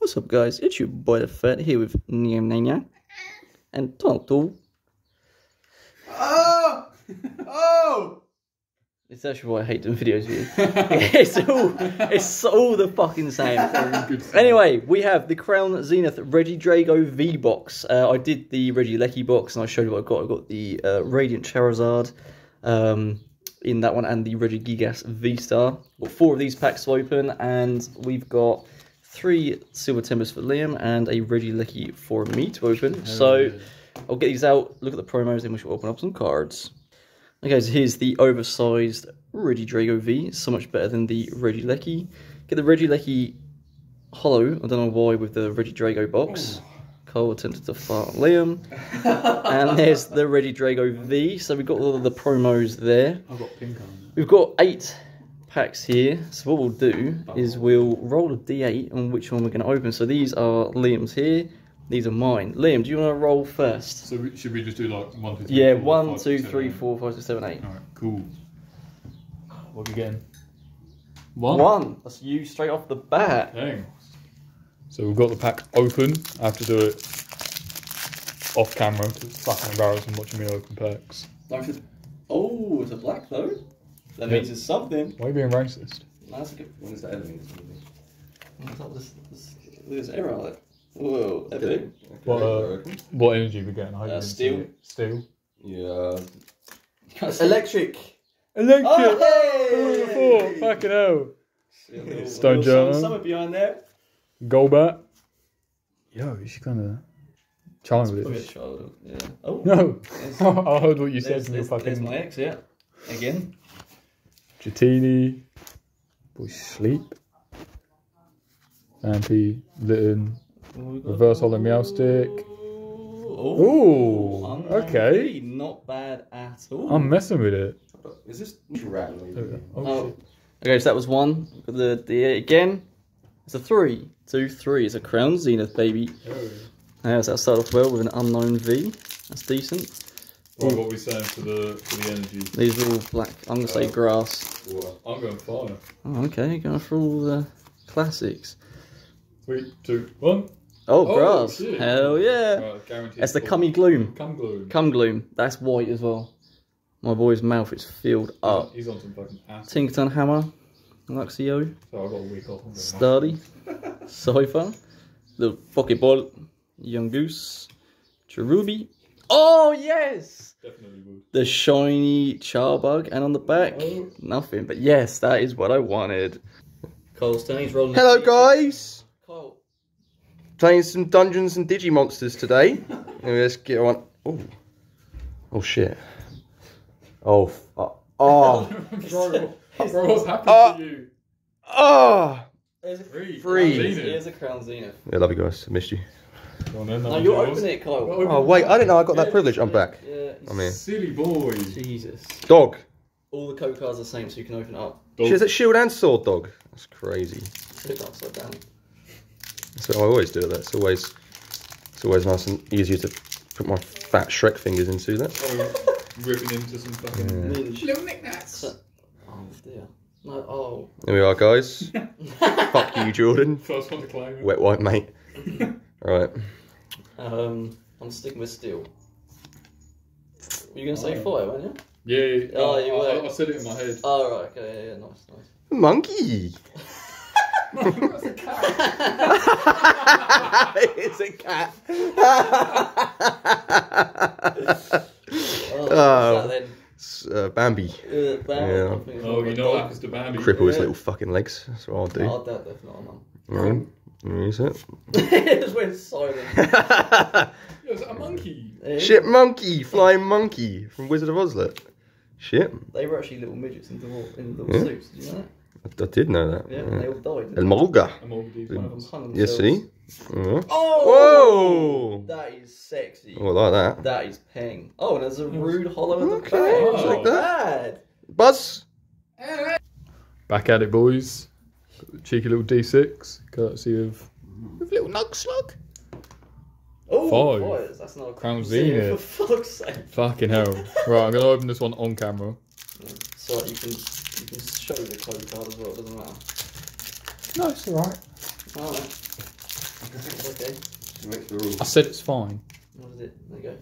What's up, guys? It's your boy the Fat here with Niam Nanya and Tonto. Oh! Oh! It's actually why I hate doing videos with you. it's all it's all the fucking same. Anyway, we have the Crown Zenith Regidrago V box. Uh, I did the Regieleki box and I showed you what I got. I got the uh, Radiant Charizard um, in that one and the Regigigas V Star. Got four of these packs to open and we've got three Silver Tempests for Liam and a Regieleki for me to open. So I'll get these out, look at the promos, then we shall open up some cards. Okay, so here's the oversized Regidrago V, so much better than the Regieleki. Get the Regieleki hollow, I don't know why, with the Regidrago box. Cole attempted to fart Liam. and there's the Regidrago V, so we've got all of the promos there. I've got pink on. We've got eight packs here, so what we'll do is oh. we'll roll a d8 on which one we're going to open. So these are Liam's here, these are mine. Liam, do you want to roll first? So we, should we just do like one, two, three? Yeah, four, one, five, two, six, three, seven, four, five, six, seven, eight. eight? Alright, cool. What are we getting? One? One. That's you straight off the bat. Dang. So we've got the pack open. I have to do it off camera because it's fucking embarrassing watching me open packs. Oh, it's a black though. That Yeah. means it's something. Why are you being racist? That's a good. When is the enemy? What's up? This, this, look at this error on. Whoa, epic. What, uh, what energy we getting? I hope Uh, you didn't steel. see it. Steel. Yeah. Electric. Electric! Oh, Four, fucking hell. Stonjourner. Something behind there. Golbat. Yo, you should kind of chime with it. Yeah. Oh. No. I heard what you said there's, from your there's, there's my ex, yeah. Again. Jatini. Boy, sleep. Ampy, Litten, reverse hollow Meowstic. Oh. Ooh, okay. V, Not bad at all. I'm messing with it. Is this randomly? Oh, Oh. Okay, so that was one. The the again. It's a three. Two, three. It's a Crown Zenith, baby. Yeah, so that started off well with an unknown V. That's decent. Mm. What are we saying for the for the energy? These are all black. I'm gonna say Oh. grass. I'm going fire. Oh, okay, going for all the classics. Three, two, one. Oh, Oh, grass. shit. Hell yeah. Right. That's the cummy gloom. Cum gloom. Cum gloom. That's white as well. My boy's mouth is filled up. He's on some fucking ass. Tinkerton Hammer. Luxio. So I got a week off. Sturdy. Cypher. The Pokeball. Yungoos. Cherubi. Oh, yes! Definitely would. The shiny Charbug. And on the back, Oh. nothing. But yes, that is what I wanted. Cole's turn. He's rolling. Hello, guys. Cole. Playing some Dungeons and Digimonsters today. Anyway, let's get on. Oh, oh shit. Oh, f- oh, oh, Bro, bro, what's happened Uh, to you? oh. There's a Three. Free. I've Here's, here's a Crown Zenith. Yeah, love you guys. I missed you. Go on No, one's you yours. open it, Kyle. Well, Oh wait, I didn't know I got that Yeah. privilege. I'm back. Yeah. I'm here. Silly boy. Jesus. Dog. All the code cards are the same, so you can open it up. Dog. She has a shield and sword dog. That's crazy. Flip it upside down. That's what I always do. That. It's always, it's always nice and easier to put my fat Shrek fingers into that. Oh, ripping into some fucking Ninja. little knickknacks. Oh dear. No. Oh. There we are, guys. Fuck you, Jordan. First one to claim. it. Wet white mate. All right. Um. I'm sticking with steel. Were you gonna say fire, weren't you? Yeah, yeah, yeah. Oh, I, you I, were. I said it in my head. Oh right. Okay. Yeah. yeah nice. Nice. Monkey. That's a cat. it's a cat. Oh, Oh. then? It's, uh, Bambi. Uh, bam, Yeah. I think it's Oh, you know what dog. happens to Bambi? Cripple his little fucking legs. That's what I'll do. Oh, that definitely, man. Right. Use it. it just went silent. Yeah, it's a monkey. Shit monkey, flying monkey from Wizard of Oslet. Shit. They were actually little midgets in little, in little Yeah. suits. Did you know that? I, I did know that. Yeah, and they all died. El Mulga. I'm these One of them hung Yes, themselves. see? Yeah. Oh! Whoa! That is sexy. Oh, I like that. That is peng. Oh, and there's a rude hollow in the back. Not like bad. Buzz. Back at it, boys. Cheeky little D6, courtesy of with little nug slug. Oh, Five. boys, that's not a Crown Zenith, Zenith. For fuck's sake. Fucking hell. Right, I'm gonna open this one on camera. So you can you can show the code card as well. It doesn't matter. No, it's alright. Alright. okay. Makes the rules. I said it's fine. What is it? There you go.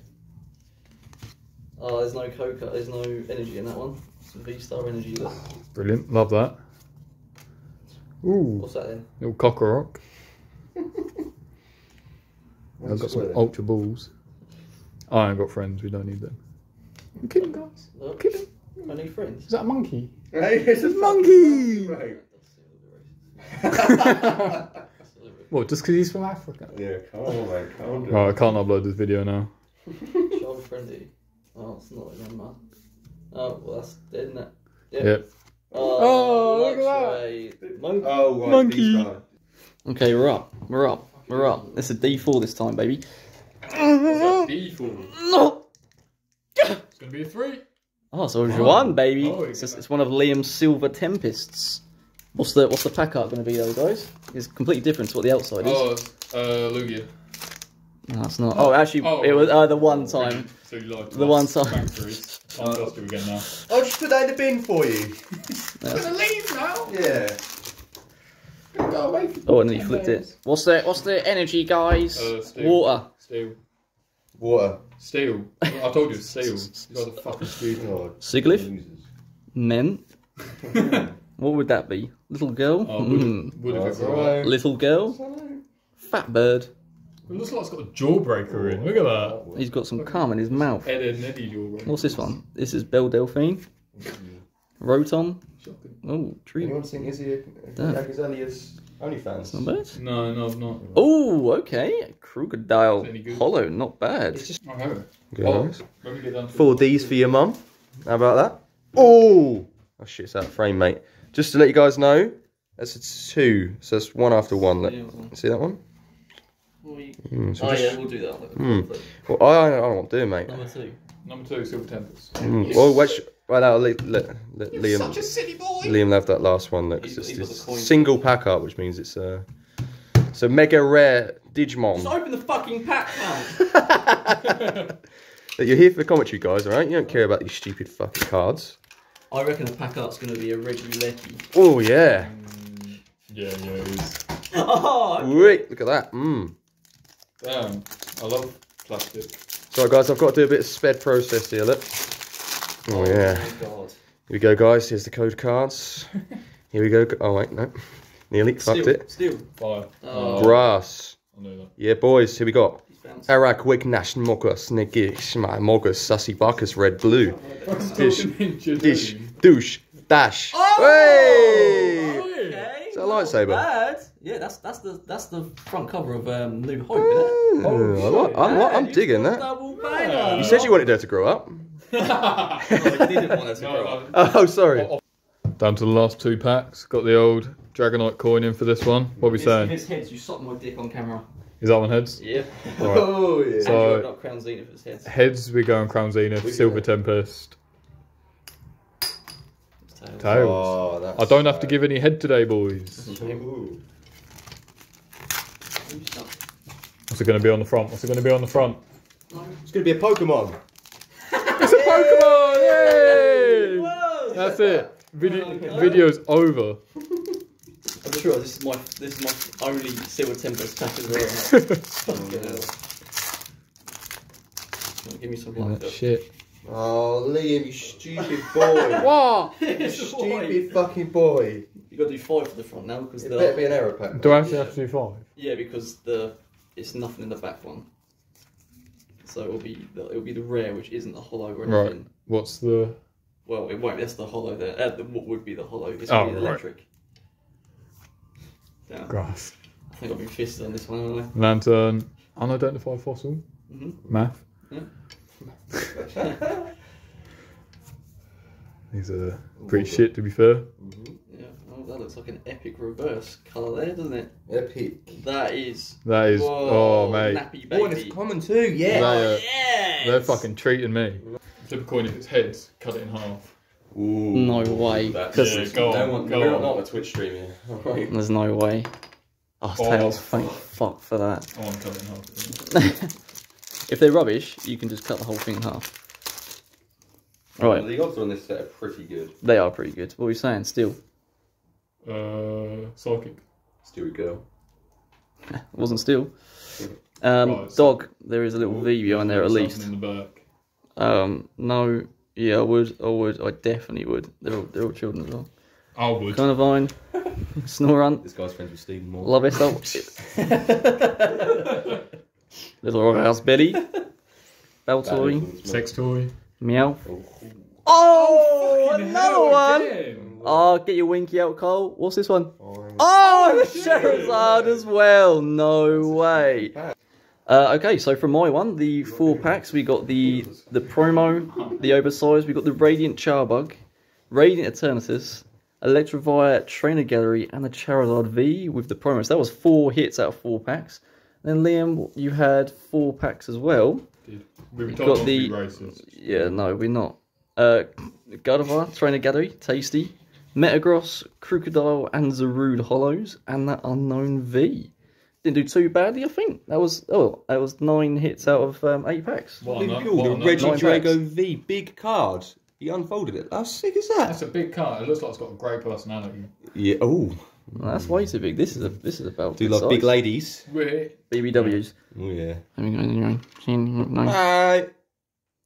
Oh, there's no coca. There's no energy in that one. Some V Star energy. Look. Brilliant. Love that. Ooh, What's that then? little cockroach. I've got some ultra balls. I ain't got friends. We don't need them. I'm kidding, guys. Look. Kidding. I need friends. Is that a monkey? Hey, it's a monkey! Mate. That's a little bit racist. That's a little bit- What? Just because he's from Africa? yeah, come on, mate. Calm down. Right, I can't upload this video now. Child friendly. Oh, it's not a number. Oh, well, that's dead, isn't it? Yeah. Yep. Oh, Oh, look at that. Monkey. Oh, right, Monkey. Okay, we're up. We're up. We're up. It's a D4 this time, baby. D4. No! It's gonna be a three. Oh, so it's one, baby. Oh, it's, just, it's one of Liam's Silver Tempests. What's the what's the pack art going to be though, guys? It's completely different to what the outside is. Oh, uh, Lugia. No, it's not. Oh, actually, Oh. it was uh, the one time. So you like The one time. Factories. I'm dusty again now. I'll just put that in the bin for you. I'm gonna leave now. Yeah. Go away. Oh, and then you flipped it. What's the what's the energy, guys? Uh, steel. Water. Steel. Water. Steel. I told you steel. You got are fucking stupid. God. Sigilyph. Losers. Men. What would that be? Little girl. Oh, would, Hmm. would Oh, have that's been alright. Little girl. Fat bird. It looks like it's got a jawbreaker in. Look at that. He's got some cum in his mouth. Ed and Eddie jawbreaker. What's this one? This is Belle Delphine. Rotom. Shocking. Oh, tree. Anyone think Izzy Damn. Agazelia's OnlyFans? Not bad. No, no, I've not. Oh, okay. Crocodile Hollow, not bad. It's just I have. Good, Oh, nice. when we get down to Four D's for your mum. How about that? Oh! Oh shit, it's out of frame, mate. Just to let you guys know, that's a two. So that's one after one. Look. See that one? Mm, so Oh just- yeah, we'll do that. Hmm. Well, I, I don't know what I'm doing, mate. Number two. Number two, Silver Tempest. Mm. Well, which, well, I'll let, let, let Liam, Such a silly boy. Liam have that last one. Look, He's it's, got- he's got it's single pack art, which means it's a, it's a mega rare Digimon. Just open the fucking pack, man. You're here for the commentary, guys, alright? You don't care about these stupid fucking cards. I reckon the pack art's going to be a Regieleki. Oh, yeah. Yeah, yeah, it is. Oh, Wait, look at that. Mm. Damn, I love plastic. So, guys, I've got to do a bit of sped process here, look. Oh, oh yeah. god. Here we go, guys. Here's the code cards. Here we go. Oh, wait, no. Nearly. Fucked Still, it. Still. Fire. Oh. Um, Grass. I know that. Yeah, boys, here we got. He's bounced. Arak, Wick, Nash, Mogus, Negish, my Mogus, Sussy, Buckus, Red, Blue. Oh, Dish, Ninja Dish, douche, dash. Oh! Hey! Okay. Is that a not lightsaber? Bad. Yeah, that's that's the that's the front cover of um, New Hope, isn't it? Oh, I like- I'm, I'm you digging that. Double banger. You said you wanted her to grow up. No, didn't want her to grow up. Oh, sorry. Down to the last two packs. Got the old Dragonite coin in for this one. What are we saying? it's heads, you suck my dick on camera. Is that one heads? Yep. Alright. Oh, yeah. So- Android, not Crown Zenith, it's heads. Heads, we go on Crown Zenith, We Silver go. Tempest, It's tails. Tails. Oh, that's I don't have to give any head today, boys. Ooh. What's it going to be on the front? What's it going to be on the front? It's going to be a Pokemon. It's a Pokemon! Yay! Whoa! That's it. Video, video's over. I'm sure this is my this is my only Silver Tempest pack as well. Fucking hell. Give me some light. up. Shit. Oh, Liam, you stupid boy. What? It's a boy. stupid fucking boy. You got to do five for the front now because It the better be an error pack. Do I actually have to do five? yeah because the it's nothing in the back one. So it'll be the, it'll be the rare which isn't the hollow or anything. Right. What's the. Well, it won't. That's the hollow there. Uh, the, what would be the hollow? It's Oh, be the right. electric. Grass. I think I've been fisted on this one, haven't I? Lanturn. Unidentified fossil. Mhm. Math. Yeah. These are pretty shit, to be fair. I? Yeah. Oh, that looks like an epic reverse colour there, doesn't it? Epic. That is. That is. Whoa, oh, mate. Nappy Oh, and it's common too, yeah. They, uh, yes! They're fucking treating me. Flip a coin if it's heads, cut it in half. Ooh. No way. That's- 'cause Yeah, go No on, one, go we're on. not a Twitch stream here. Alright. There's no way. Oh, Oh, tails. Thank fuck for that. I want to cut it in half. if they're rubbish, you can just cut the whole thing in half. Right. The odds on this set are pretty good. They are pretty good. What are we saying? Still. Uh, psychic. Stewie girl. It wasn't steel. Um, Right, so- dog, there is a little V behind there at least. in the back. Um, no, yeah, I would, I would, I definitely would. They're all, they're all children as well. I would. Kind of vine. Carnivine, Snorunt, This guy's friends with Stephen Moore. Love it. Little Rock House Betty, Baltoy, Sex toy. Meow. Oh, another one. Again. Oh, get your winky out, Cole. What's this one? Oh, the Charizard as well. No way. Uh, okay, so from my one, the four packs, we got the the promo, the oversized, we got the Radiant Charbug, Radiant Eternatus, Electivire Trainer Gallery, and the Charizard V with the promo. So that was four hits out of four packs. Then Liam, you had four packs as well. We were got told not the- racist. Yeah, no, we're not. Uh, Gardevoir, Trainer Gallery, Tasty, Metagross, Crocodile, and Zarude Hollows, and that Unknown V. Didn't do too badly, I think. That was oh, that was nine hits out of um, eight packs. What Look a at nu- you, what the a Reggie number. Nine Drago V, big card. He unfolded it. How sick is that? That's a big card. It looks like it's got a great personality. Yeah. Oh, No, that's way too big. This is a this is about do you love big ladies? We're BBWs. Oh yeah. Let me go. Bye.